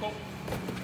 こう。